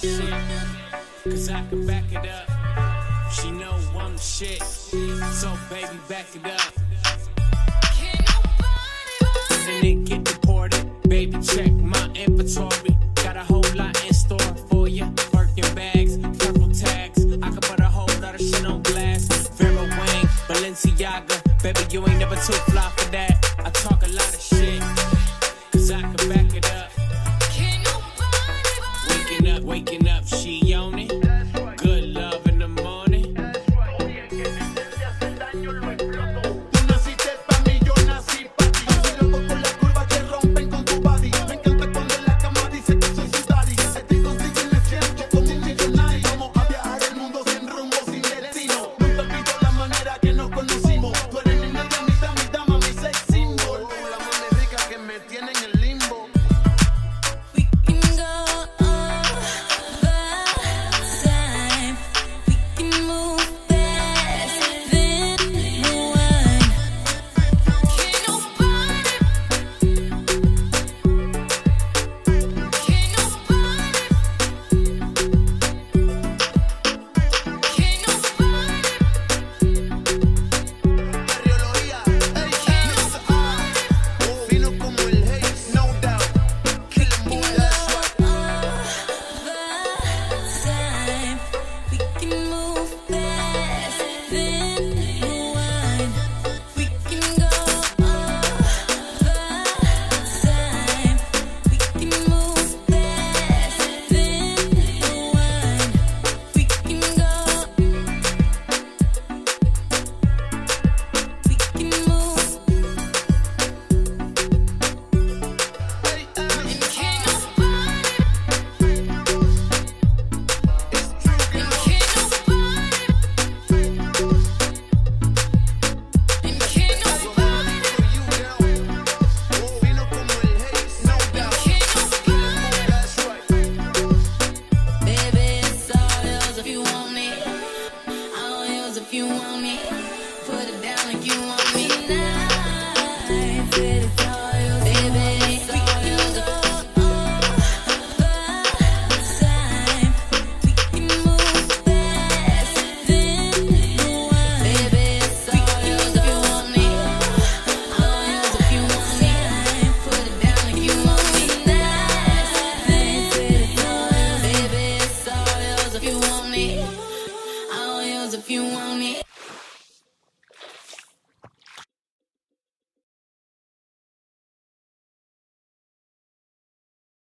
shit. Cause I can back it up. She know I'm shit. So baby, back it up. Can it get deported? Baby, check my inventory. Got a whole lot in store for ya. Working bags, purple tags. I could put a whole lot of shit on glass. Vera Wang, Balenciaga. Baby, you ain't never too fly for that. you want me. Put it down like you want me. Tonight, it's all yours, baby. It's all yours. If you want me if you want me.